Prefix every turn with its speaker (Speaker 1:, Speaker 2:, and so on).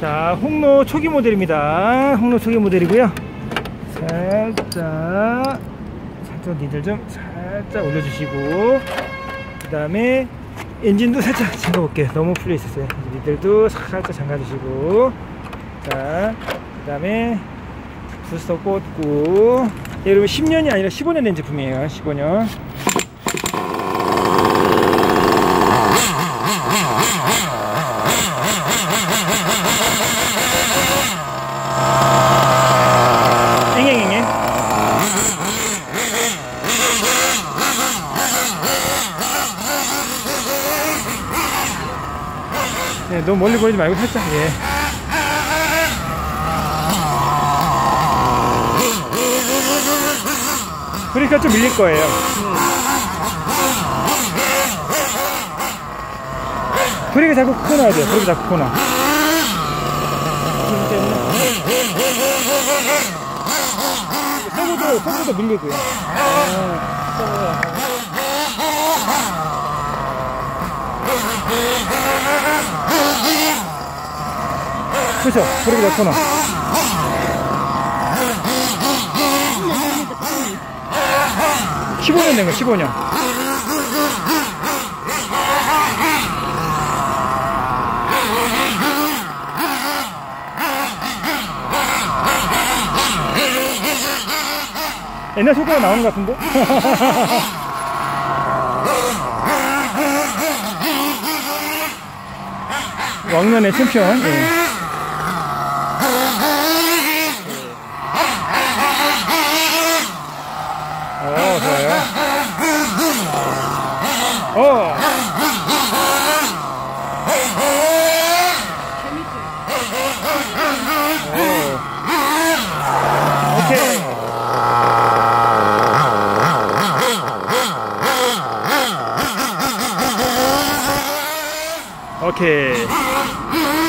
Speaker 1: 자, 홍로 초기 모델입니다. 홍로 초기 모델이고요. 살짝, 살짝 니들 좀 살짝 올려주시고, 그 다음에 엔진도 살짝 잠가 볼게요. 너무 풀려 있었어요. 니들도 살짝 잠가 주시고, 자, 그 다음에 부스터 꽂고, 예, 여러분 10년이 아니라 15년 된 제품이에요. 15년. 네, 너무 멀리 보이지 말고 살짝, 예. 그러니까 좀 밀릴 거예요. 브레이크 자꾸 코놔야 돼요. 브레이크 자꾸 코놔. 그렇기 때문에. 서구도, 서구도 밀리고요. 그렇죠. 브레이크 코놔. 15년 된 거, 15년. 옛날 소리가 나오는 것 같은데? 왕년의 챔피언. 예. 어, 좋아요. 어. 오. 오케이. Ah!